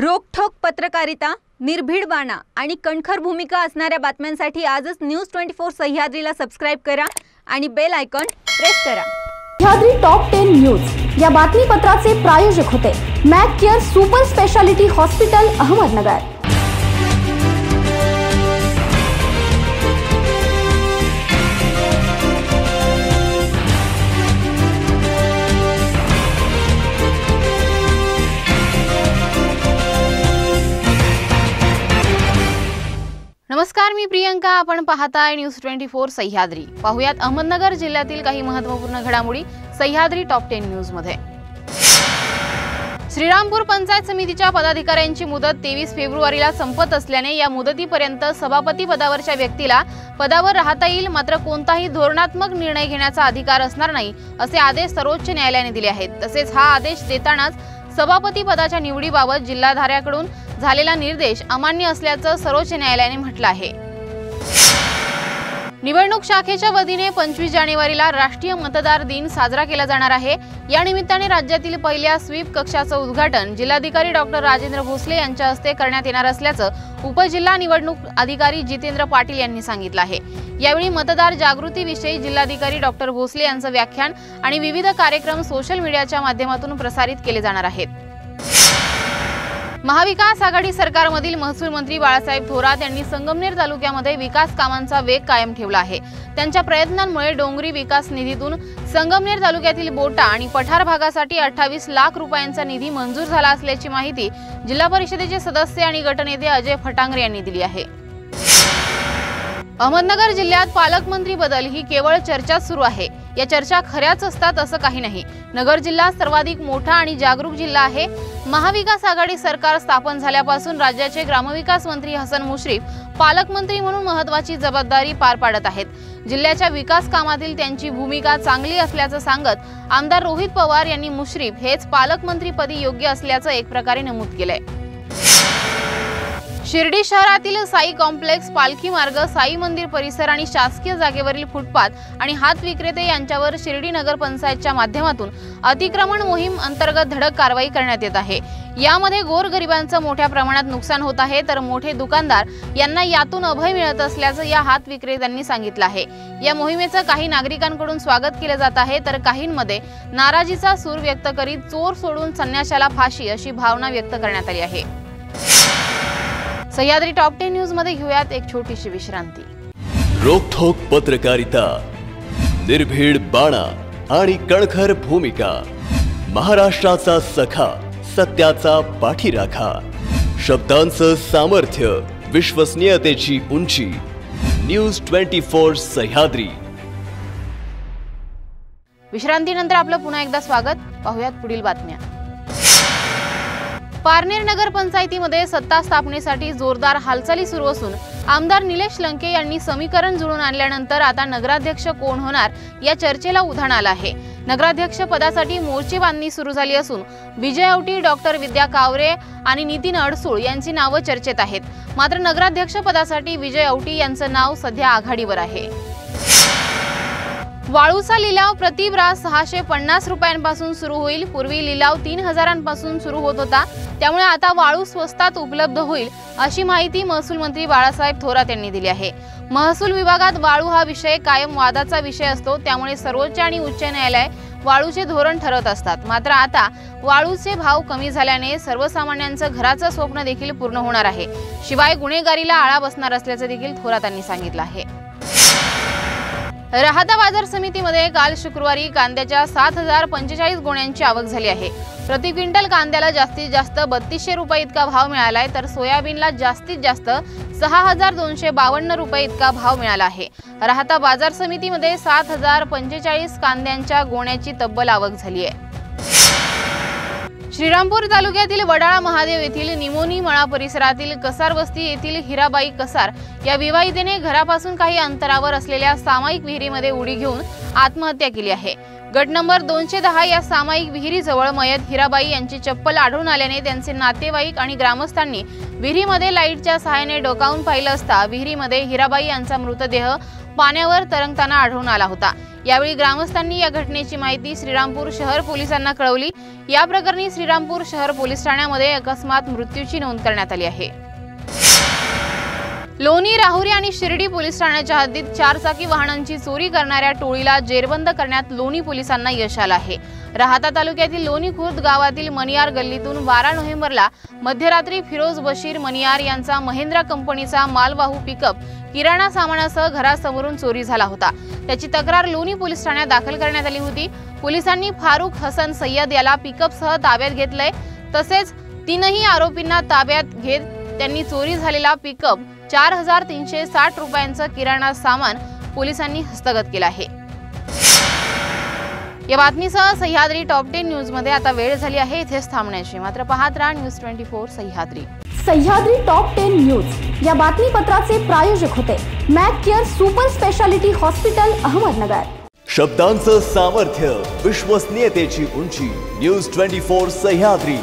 रोखठोक पत्रकारिता निर्भीड बाणा आणि कणखर भूमिका असणाऱ्या बातम्यांसाठी आजच न्यूज ट्वेंटी फोर सह्याद्रीला सबस्क्राईब करा आणि बेल आयकॉन प्रेस करा. Sahyadri top ten news. या बातमीपत्राचे प्रायोजक होते Mac care super speciality hospital Ahmednagar. नमस्कार मी प्रियंका. आपण पाहताय न्यूज ट्वेंटी फोर सह्याद्री. पाहुयात अहमदनगर जिल्ह्यातील काही महत्त्वपूर्ण घडामोडी सह्याद्री टॉप टेन न्यूजमध्ये. श्रीरामपूर पंचायत समितीच्या पदाधिकाऱ्यांची मुदत तेवीस फेब्रुवारीला संपत असल्याने या मुदतीपर्यंत सभापती पदावरच्या व्यक्तीला पदावर राहता येईल मात्र कोणताही धोरणात्मक निर्णय घेण्याचा अधिकार असणार नाही असे आदेश सर्वोच्च न्यायालयाने दिले आहेत. तसेच हा आदेश देतानाच सभापती पदाच्या निवडीबाबत जिल्हाधाऱ्याकडून झालेला निर्देश अमान्य असल्याचं सर्वोच्च न्यायालयाने म्हटलं आहे. निवडणूक शाखेच्या वतीने पंचवीस जानेवारीला राष्ट्रीय मतदार दिन साजरा केला जाणार आहे. या निमित्ताने राज्यातील पहिल्या स्वीप कक्षाचं उद्घाटन जिल्हाधिकारी डॉक्टर राजेंद्र भोसले यांच्या हस्ते करण्यात येणार असल्याचं उपजिल्हा निवडणूक अधिकारी जितेंद्र पाटील यांनी सांगितलं आहे. यावेळी मतदार जागृतीविषयी जिल्हाधिकारी डॉक्टर भोसले यांचं व्याख्यान आणि विविध कार्यक्रम सोशल मीडियाच्या माध्यमातून प्रसारित केले जाणार आहेत. महाविकास आघाडी सरकारमधील महसूल मंत्री बाळासाहेब थोरात यांनी संगमनेर तालुक्यामध्ये विकास कामांचा वेग कायम ठेवला आहे. त्यांच्या प्रयत्नांमुळे डोंगरी विकास निधीतून संगमनेर तालुक्यातील बोटा आणि पठार भागासाठी अठ्ठावीस लाख रुपयांचा निधी मंजूर झाला असल्याची माहिती जिल्हा परिषदेचे सदस्य आणि गटनेते अजय फटांगरे यांनी दिली आहे. अहमदनगर जिल्ह्यात पालकमंत्री बदल ही केवळ चर्चाच सुरू आहे. या चर्चा खऱ्याच असतात असं काही नाही. नगर जिल्हा सर्वाधिक मोठा आणि जागरूक जिल्हा आहे. महाविकास आघाडी सरकार स्थापन झाल्यापासून राज्याचे ग्रामविकास मंत्री हसन मुश्रीफ पालकमंत्री म्हणून महत्वाची जबाबदारी पार पाडत आहेत. जिल्ह्याच्या विकास कामातील त्यांची भूमिका चांगली असल्याचं सांगत आमदार रोहित पवार यांनी मुश्रीफ हेच पालकमंत्रीपदी योग्य असल्याचं एक प्रकारे नमूद केलंय. शिर्डी शहरातील साई कॉम्प्लेक्स पालखी मार्ग साई मंदिर परिसर आणि शासकीय जागेवरील फुटपाथ आणि हात विक्रेते यांच्यावर शिर्डी नगर पंचायतच्या माध्यमातून अतिक्रमण मोहीम अंतर्गत धडक कारवाई करण्यात येत आहे. यामध्ये गोरगरिबांचं मोठ्या प्रमाणात नुकसान होत आहे तर मोठे दुकानदार यांना यातून अभय मिळत असल्याचं या हात विक्रेत्यांनी सांगितलं आहे. या मोहिमेचं काही नागरिकांकडून स्वागत केलं जात आहे तर काहींमध्ये नाराजीचा सूर व्यक्त करीत चोर सोडून संन्याशाला फाशी अशी भावना व्यक्त करण्यात आली आहे. सह्याद्री टॉप टेन न्यूजमध्ये घेऊयात एक छोटीशी विश्रांती. रोखोक पत्रकारिता निर्भीड बाणा आणि कणखर भूमिका महाराष्ट्राचा सखा सत्याचा पाठीराखा शब्दांचं सामर्थ्य विश्वसनीयतेची उंची न्यूज ट्वेंटी फोर सह्याद्री. विश्रांतीनंतर आपलं पुन्हा एकदा स्वागत. पाहुयात पुढील बातम्या. पारनेर नगर पंचायतीमध्ये सत्ता स्थापनेसाठी जोरदार हालचाली सुरू असून आमदार निलेश लंके यांनी समीकरण जुळून आणल्यानंतर आता नगराध्यक्ष कोण होणार या चर्चेला उधाण आलं आहे. नगराध्यक्ष पदासाठी मोर्चे बांधणी सुरू झाली असून विजय औटी डॉक्टर विद्या कावरे आणि नितीन अडसूळ यांची नावं चर्चेत आहेत. मात्र नगराध्यक्ष पदासाठी विजय औटी यांचं नाव सध्या आघाडीवर आहे. वाळूचा लिलाव प्रतिब्रा सहाशे पन्नास रुपयांपासून सुरू होईल. पूर्वी लिलाव तीन हजारांपासून सुरू होत होता. त्यामुळे आता वाळू स्वस्तात उपलब्ध होईल अशी माहिती महसूल मंत्री बाळासाहेब थोरात यांनी दिली आहे. महसूल विभागात वाळू हा विषय कायम वादाचा विषय असतो. त्यामुळे सर्वोच्च आणि उच्च न्यायालय वाळूचे धोरण ठरत असतात. मात्र आता वाळूचे भाव कमी झाल्याने सर्वसामान्यांचं घराचं स्वप्न देखील पूर्ण होणार आहे. शिवाय गुन्हेगारीला आळा बसणार असल्याचं देखील थोरातांनी सांगितलं आहे. राहता बाजार समितीमध्ये काल शुक्रवारी कांद्याच्या सात हजार पंचेचाळीस गुण्यांची आवक झाली आहे. प्रति क्विंटल कांद्याला जास्तीत जास्त बत्तीसशे रुपये इतका भाव मिळाला आहे तर सोयाबीनला जास्तीत जास्त सहा हजार दोनशे बावन्न रुपये इतका भाव मिळाला आहे. राहता बाजार समितीमध्ये सात हजार पंचेचाळीस कांद्यांच्या गोण्याची तब्बल आवक झाली आहे. श्रीरामपूर तालुक्यातील वडाळा महादेव येथील निमोनी मळा परिसरातील कसार वस्ती येथील हिराबाई कसार या विवाहितेने घरापासून काही अंतरावर असलेल्या सामायिक विहिरीमध्ये उडी घेऊन आत्महत्या केली आहे. गट नंबर दोनशे दहा या सामायिक विहिरीजवळ मयत हिराबाई यांची चप्पल आढळून आल्याने त्यांचे नातेवाईक आणि ग्रामस्थांनी विहिरीमध्ये लाईटच्या सहाय्याने डोकावून पाहिलं असता विहिरीमध्ये हिराबाई यांचा मृतदेह पाण्यावर तरंगताना आढळून आला होता. यावेळी ग्रामस्थांनी या घटनेची माहिती श्रीरामपूर शहर पोलिसांना कळवली. या प्रकरणी श्रीरामपूर शहर पोलीस ठाण्यामध्ये अकस्मात मृत्यूची नोंद करण्यात आली आहे. लोणी राहुरी आणि शिर्डी पोलीस ठाण्याच्या हद्दीत चारचाकी वाहनांची चोरी करणाऱ्या टोळीला जेरबंद करण्यात लोणी पोलिसांना यश आलं आहे. राहता तालुक्यातील लोणी खुर्द गावातील मनियार गल्लीतून बारा नोव्हेंबरला मध्यरात्री फिरोज बशीर मनियार यांचा महिंद्रा कंपनीचा मालवाहू पिकअप किराणा सामानासह घरासमोरून चोरी झाला होता. त्याची तक्रार लोणी पोलीस ठाण्यात दाखल करण्यात आली होती. पोलिसांनी फारुख हसन सय्यद याला पिकअपसह ताब्यात घेतलंय. तसेच तीनही आरोपींना ताब्यात घेत त्यांनी चोरी झालेला पिकअप चार हजार तीनशे साठ रुपयांचं किराणा सामान पोलिसांनी हस्तगत केलं आहे. या बातमीसह सह्याद्री टॉप टेन न्यूजमध्ये आता वेळ झाली आहे. इथेच थांबण्याची. मात्र पाहत राहा news twenty four Sahyadri. Sahyadri top ten news. या बातमीपत्राचे प्रायोजक होते Mac care super speciality hospital Ahmednagar. शब्दांचं सामर्थ्य विश्वसनीयतेची उंची. News twenty four Sahyadri.